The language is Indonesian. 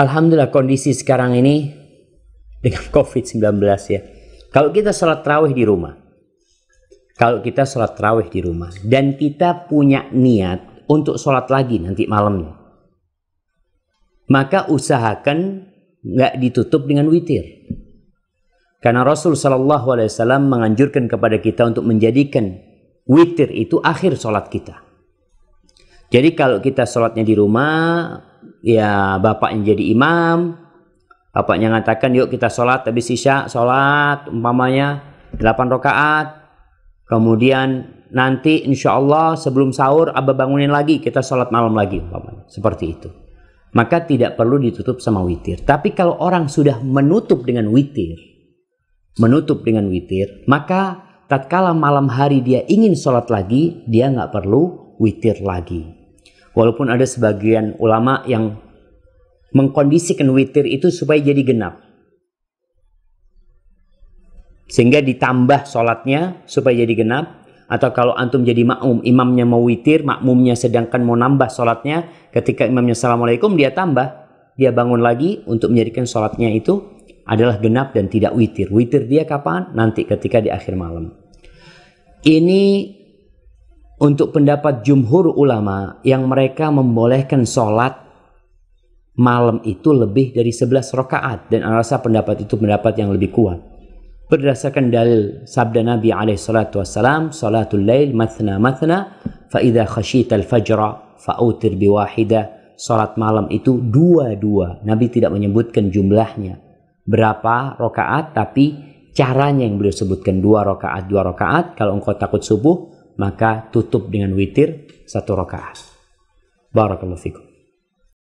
Alhamdulillah kondisi sekarang ini dengan COVID-19 ya. Kalau kita sholat terawih di rumah, kalau kita sholat terawih di rumah, dan kita punya niat untuk sholat lagi nanti malamnya, maka usahakan nggak ditutup dengan witir. Karena Rasul Shallallahu Alaihi Wasallam menganjurkan kepada kita untuk menjadikan witir itu akhir sholat kita. Jadi kalau kita sholatnya di rumah, ya bapak yang jadi imam, bapaknya mengatakan yuk kita sholat habis isya, sholat umpamanya 8 rakaat, kemudian nanti insya Allah sebelum sahur abah bangunin lagi kita sholat malam lagi umpamanya seperti itu. Maka tidak perlu ditutup sama witir. Tapi kalau orang sudah menutup dengan witir, menutup dengan witir, maka tatkala malam hari dia ingin sholat lagi, dia nggak perlu witir lagi. Walaupun ada sebagian ulama yang mengkondisikan witir itu supaya jadi genap. Sehingga ditambah sholatnya supaya jadi genap. Atau kalau antum jadi makmum, imamnya mau witir, makmumnya sedangkan mau nambah sholatnya. Ketika imamnya assalamualaikum, dia tambah. Dia bangun lagi untuk menjadikan sholatnya itu adalah genap dan tidak witir. Witir dia kapan? Nanti ketika di akhir malam. Ini untuk pendapat jumhur ulama yang mereka membolehkan sholat malam itu lebih dari 11 rakaat dan rasa pendapat itu pendapat yang lebih kuat. Berdasarkan dalil sabda Nabi alaihi salatu wassalam salatul lail mathna mathna fa idza khashita al fajra fa'utir biwahida salat malam itu dua-dua. Nabi tidak menyebutkan jumlahnya. Berapa rakaat tapi caranya yang beliau sebutkan dua rakaat dua rakaat. Kalau engkau takut subuh maka tutup dengan witir satu rakaat. Barakallahu fikum.